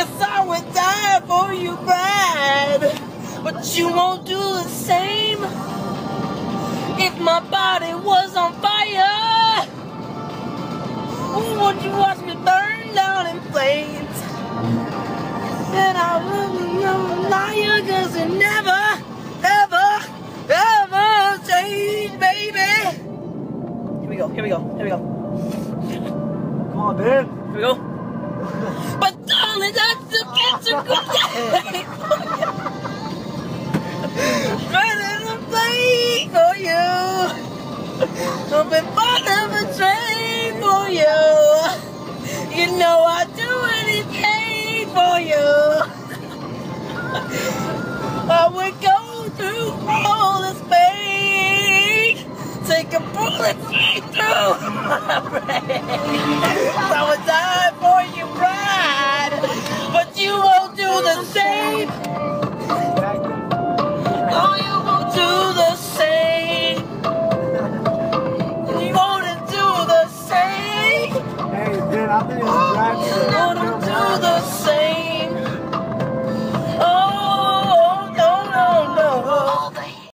Yes, I would die for you, Brad. But you won't do the same. If my body was on fire, would you watch me burn down in flames? And I wouldn't know liar, cause it never, ever, ever change, baby. Here we go, here we go, here we go. Come on, man. Here we go. But darling, that's the get a good day. Ready to play for you. I've been part of a train for you. You know I'd do anything for you. I would go through all this pain. Take a bullet straight through won't. Oh, you won't do the same. You won't do the same. Hey, I think it's